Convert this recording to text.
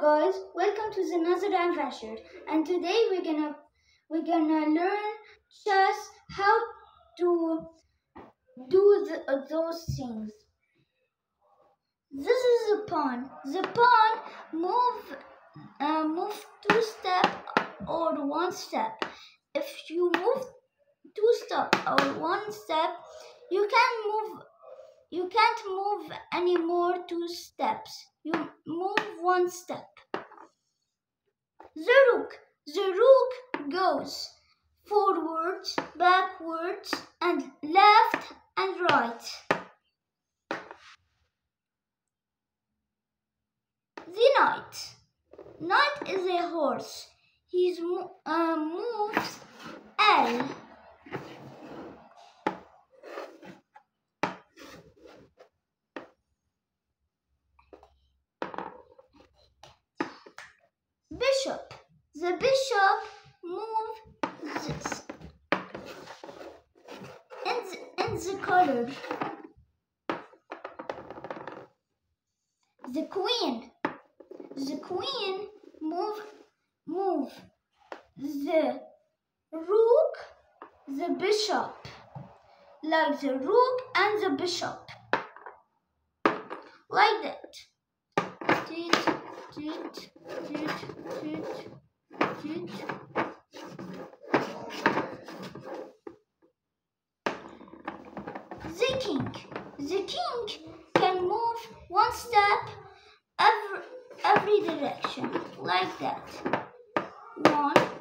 Guys, welcome to the another adventure. And today we're gonna we're gonna learn just how to do the, uh, those things. This is the pawn. The pawn move uh, move two step or one step. If you move two step or one step, you can move you can't move any more two steps. You move one step. The rook. The rook goes forwards, backwards, and left and right. The knight. Knight is a horse. He uh, moves L. bishop. The bishop move this in the, in the color. The queen. The queen move move the rook, the bishop, like the rook and the bishop, like that. The king. The king can move one step every, every direction, like that. One,